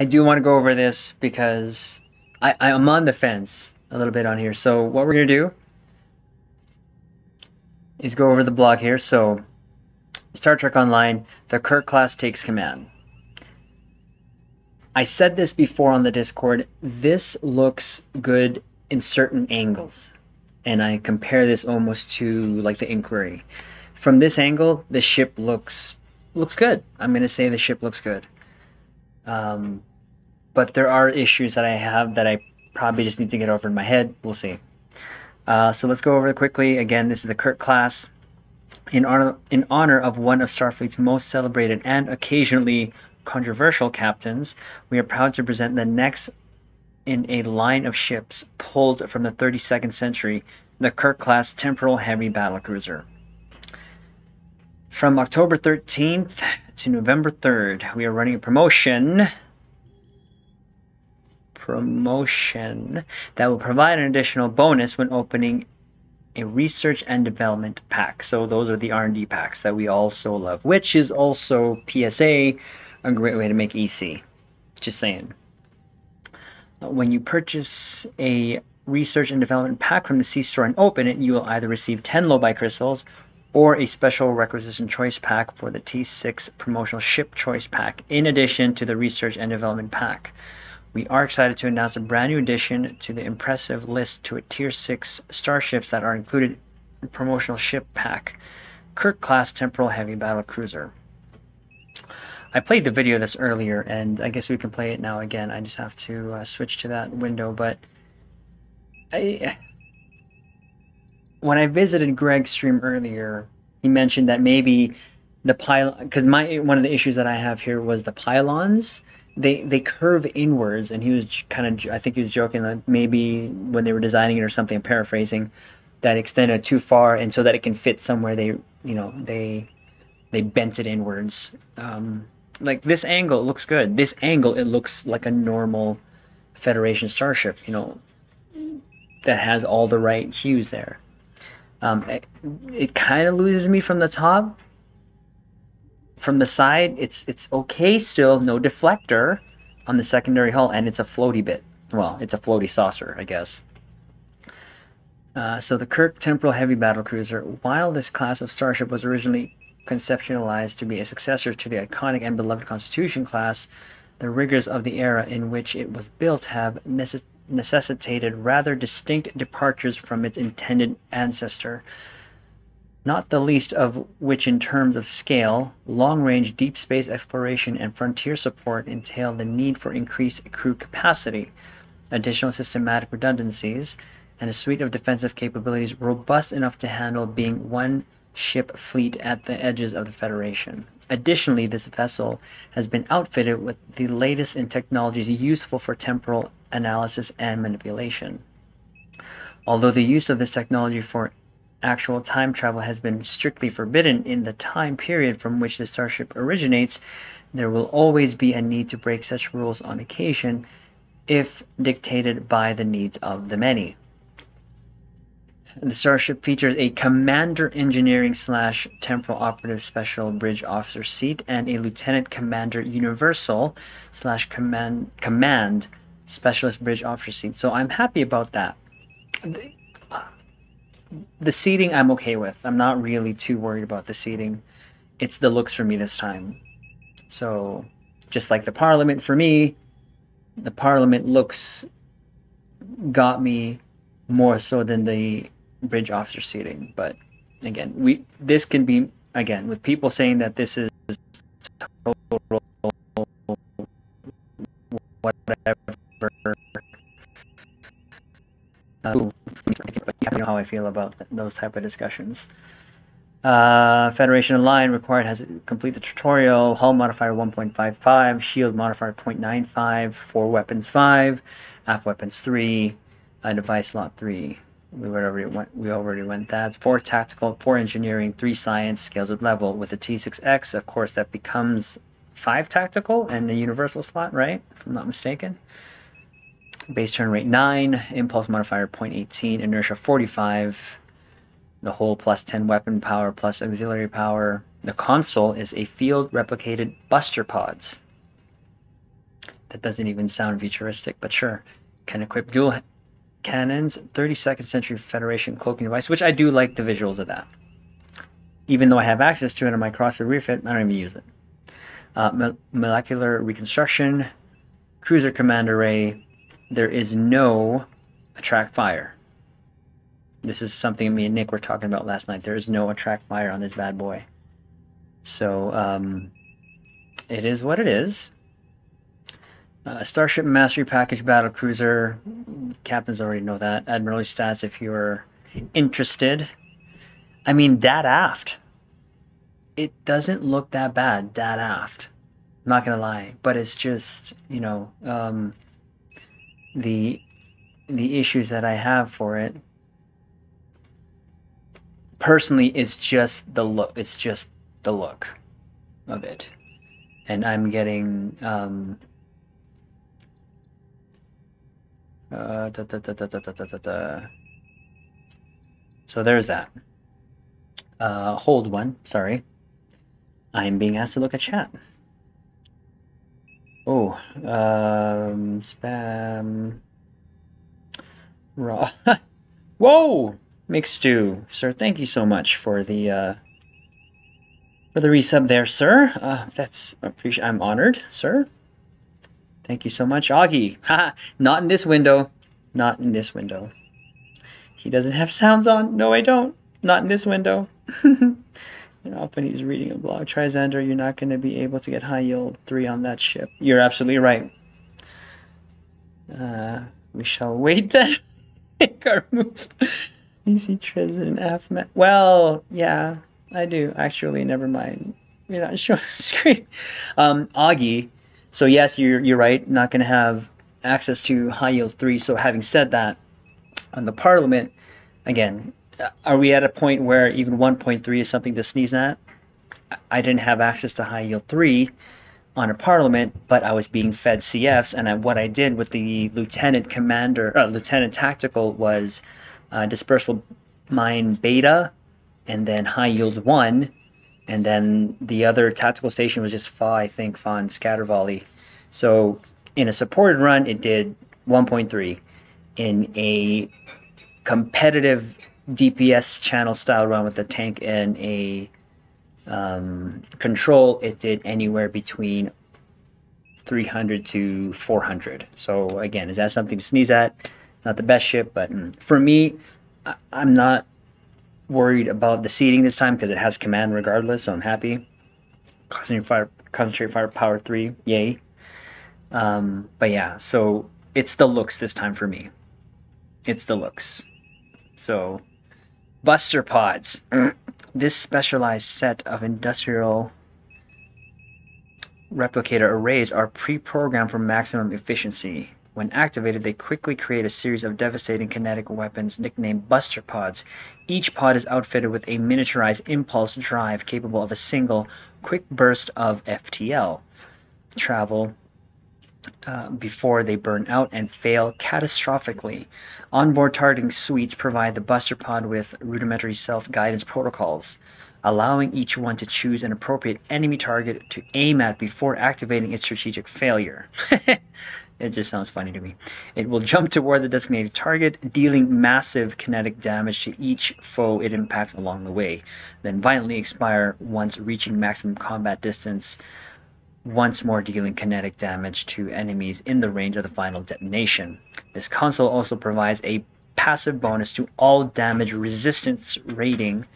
I do want to go over this because I, I'm on the fence a little bit on here. So what we're going to do is go over the blog here. So Star Trek Online, the Kirk class takes command. I said this before on the Discord. This looks good in certain angles. And I compare this almost to like the Inquiry. From this angle, the ship looks looks good. I'm going to say the ship looks good. Um, but there are issues that I have that I probably just need to get over in my head. We'll see. Uh, so let's go over it quickly. Again, this is the Kirk class. In honor, in honor of one of Starfleet's most celebrated and occasionally controversial captains, we are proud to present the next in a line of ships pulled from the 32nd century, the Kirk class temporal heavy battlecruiser. From October 13th to November 3rd, we are running a promotion promotion that will provide an additional bonus when opening a research and development pack. So those are the R&D packs that we also love, which is also PSA, a great way to make EC. Just saying. When you purchase a research and development pack from the C store and open it, you will either receive 10 Lobi crystals or a special requisition choice pack for the T6 promotional ship choice pack, in addition to the research and development pack. We are excited to announce a brand new addition to the impressive list to a Tier 6 starships that are included in promotional ship pack Kirk class Temporal Heavy Battle Cruiser. I played the video this earlier, and I guess we can play it now again. I just have to uh, switch to that window, but I when I visited Greg's stream earlier, he mentioned that maybe the pylon because my one of the issues that I have here was the pylons. They they curve inwards, and he was kind of I think he was joking that maybe when they were designing it or something, paraphrasing, that extended too far, and so that it can fit somewhere they you know they they bent it inwards. Um, like this angle looks good. This angle it looks like a normal Federation starship. You know that has all the right hues there. Um, it, it kind of loses me from the top. From the side, it's it's okay still, no deflector on the secondary hull, and it's a floaty bit. Well, it's a floaty saucer, I guess. Uh, so the Kirk Temporal Heavy Battle Cruiser, while this class of starship was originally conceptualized to be a successor to the iconic and beloved Constitution class, the rigors of the era in which it was built have necessitated necessitated rather distinct departures from its intended ancestor, not the least of which in terms of scale, long-range deep space exploration and frontier support entail the need for increased crew capacity, additional systematic redundancies, and a suite of defensive capabilities robust enough to handle being one ship fleet at the edges of the Federation. Additionally, this vessel has been outfitted with the latest in technologies useful for temporal analysis and manipulation. Although the use of this technology for actual time travel has been strictly forbidden in the time period from which the starship originates, there will always be a need to break such rules on occasion if dictated by the needs of the many. The starship features a commander engineering slash temporal operative special bridge officer seat and a lieutenant commander universal slash command command specialist bridge officer seat. So I'm happy about that. The, seating I'm okay with. I'm not really too worried about the seating. It's the looks for me this time. So just like the parliament for me, the parliament looks got me more so than the bridge officer seating. But again, we this can be again with people saying that this is total whatever. Uh, know how I feel about those type of discussions. Uh, Federation Online required has complete the tutorial. Hull modifier 1.55, shield modifier 0.95, four weapons 5, half weapons 3, uh, device slot 3 we already went we already went that four tactical four engineering three science scales with level with a t6x of course that becomes five tactical and the universal slot right if i'm not mistaken base turn rate 9 impulse modifier 0.18 inertia 45 the whole plus 10 weapon power plus auxiliary power the console is a field replicated buster pods That doesn't even sound futuristic, but sure. Can equip dual cannons, 32nd Century Federation cloaking device, which I do like the visuals of that. Even though I have access to it on my Crossfield refit, I don't even use it. Uh, mo molecular reconstruction, cruiser command array. There is no attract fire. This is something me and Nick were talking about last night. There is no attract fire on this bad boy. So, um, it is what it is. Uh, Starship Mastery Package Battle Cruiser. Captains already know that. Admiralty stats if you're interested. I mean, that aft. It doesn't look that bad, that aft. Not gonna lie, but it's just you know um, the the issues that I have for it personally it's just the look it's just the look of it. And I'm getting um uh, da, da, da, so there's that. Uh, hold one sorry. I'm being asked to look at chat. Oh, um, spam. Raw. Whoa! Mixed stew, sir. Thank you so much for the uh, for the resub there, sir. Uh, that's appreciate. I'm honored, sir. Thank you so much, Augie. Haha, not in this window. Not in this window. He doesn't have sounds on. No, I don't. Not in this window. and often he's reading a blog. Try you're not going to be able to get high yield 3 on that ship. You're absolutely right. Uh, we shall wait then. Make our move. Easy President Afmat. Well, yeah, I do. Actually, never mind. You're not showing the screen. Um, Augie so yes, you're you're right. Not going to have access to high yield three. So having said that, on the Parliament, again, are we at a point where even 1.3 is something to sneeze at? I didn't have access to high yield three on a Parliament, but I was being fed CFs, and I, what I did with the Lieutenant Commander, uh, Lieutenant Tactical was uh, dispersal mine beta, and then high yield one and then the other tactical station was just Fa, I think, Fawn Scatter Volley. So in a supported run, it did 1.3. In a competitive DPS channel style run with a tank and a um, control, it did anywhere between 300 to 400. So again, is that something to sneeze at? It's not the best ship, but mm, for me, I'm not worried about the seating this time because it has command regardless, so I'm happy. Concentrate fire, concentrate fire, power three, yay. Um, but yeah, so it's the looks this time for me. It's the looks. So, Buster Pods. this specialized set of industrial replicator arrays are pre-programmed for maximum efficiency. When activated, they quickly create a series of devastating kinetic weapons nicknamed Buster Pods. Each pod is outfitted with a miniaturized impulse drive capable of a single quick burst of FTL travel uh, before they burn out and fail catastrophically. Onboard targeting suites provide the Buster Pod with rudimentary self guidance protocols, allowing each one to choose an appropriate enemy target to aim at before activating its strategic failure. It just sounds funny to me. It will jump toward the designated target, dealing massive kinetic damage to each foe it impacts along the way, then violently expire once reaching maximum combat distance, once more dealing kinetic damage to enemies in the range of the final detonation. This console also provides a passive bonus to all damage resistance rating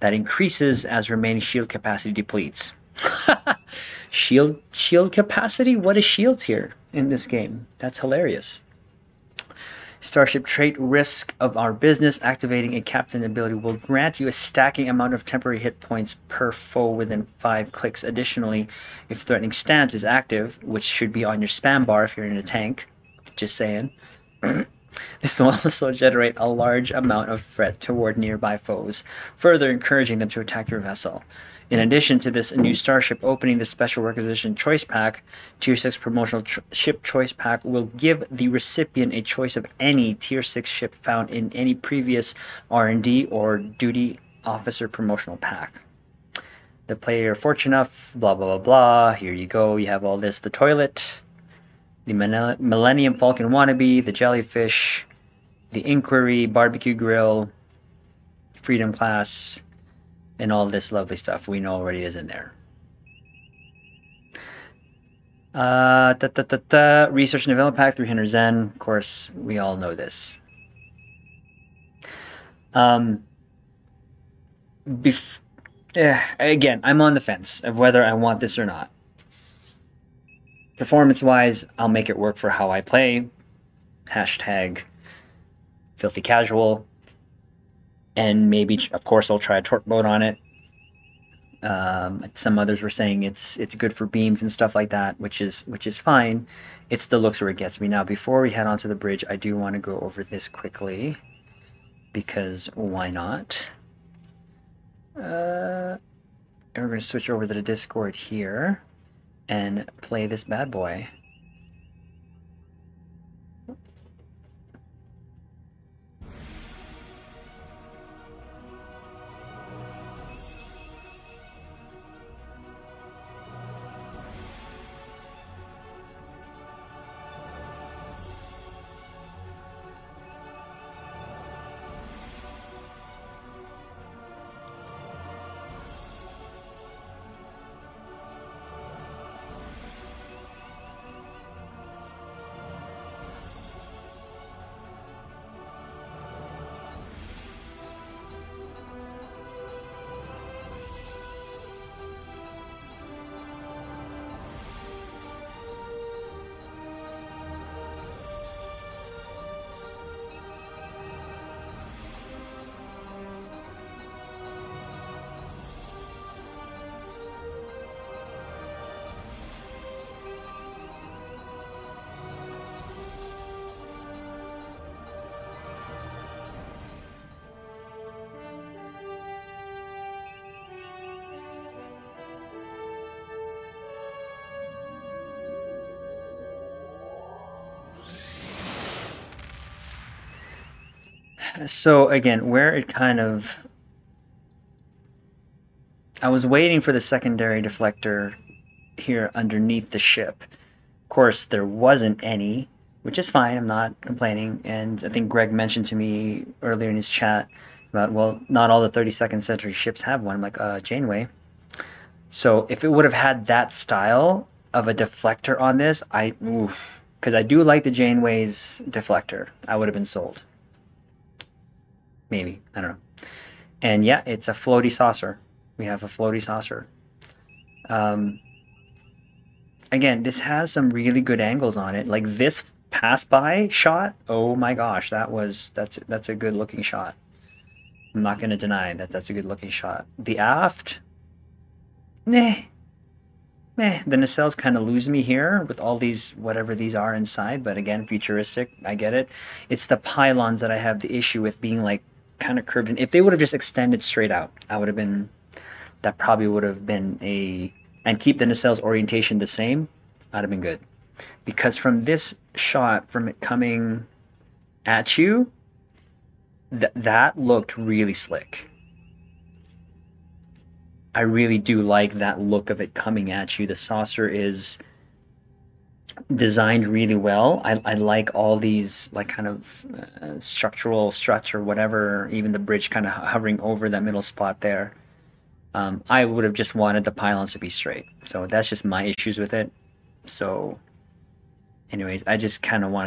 that increases as remaining shield capacity depletes. shield shield capacity? What is shields here? in this game. That's hilarious. Starship trait Risk Is Our Business. Activating a captain ability will grant you a stacking amount of temporary hit points per foe within 5 clicks. Additionally, if threatening stance is active, which should be on your spam bar if you're in a tank, just saying, this will also generate a large amount of threat toward nearby foes, further encouraging them to attack your vessel. In addition to this a new starship opening the special requisition choice pack, Tier 6 promotional ship choice pack will give the recipient a choice of any Tier 6 ship found in any previous R&D or duty officer promotional pack. The player fortunate enough, blah blah blah blah. Here you go. You have all this. The toilet. The Millennium Falcon Wannabe, the Jellyfish, the Inquiry, Barbecue Grill, Freedom Class, and all this lovely stuff we know already is in there. Uh, da, da, da. Research and Development Pack, 300 Zen. Of course, we all know this. Um, bef- eh, again, I'm on the fence of whether I want this or not. Performance wise, I'll make it work for how I play. Hashtag filthy casual. And maybe, of course, I'll try a torque mode on it. Um, some others were saying it's it's good for beams and stuff like that, which is which is fine. It's the looks where it gets me. Now, before we head onto the bridge, I do want to go over this quickly because why not? Uh, and we're going to switch over to the Discord here and play this bad boy. So again, where it kind of I was waiting for the secondary deflector here underneath the ship. Of course, there wasn't any, which is fine. I'm not complaining. And I think Greg mentioned to me earlier in his chat about, well, not all the 32nd century ships have one. I'm like, uh, Janeway. So if it would have had that style of a deflector on this, I, because I do like the Janeway's deflector, I would have been sold. Maybe. I don't know. And yeah, it's a floaty saucer. We have a floaty saucer. Um, again, this has some really good angles on it. Like this pass by shot, oh my gosh, that was that's that's a good looking shot. I'm not going to deny that that's a good looking shot. The aft, nah, meh. The nacelles kind of lose me here with all these whatever these are inside. But again, futuristic, I get it. It's the pylons that I have the issue with being like kind of curved in. If they would have just extended straight out, I would have been. That probably would have been a and keep the nacelles orientation the same. I'd have been good, because from this shot, from it coming at you, that that looked really slick. I really do like that look of it coming at you. The saucer is designed really well. I, I like all these like kind of uh, structural struts or whatever, even the bridge kind of hovering over that middle spot there. Um, I would have just wanted the pylons to be straight. So that's just my issues with it. So anyways, I just kind of wanted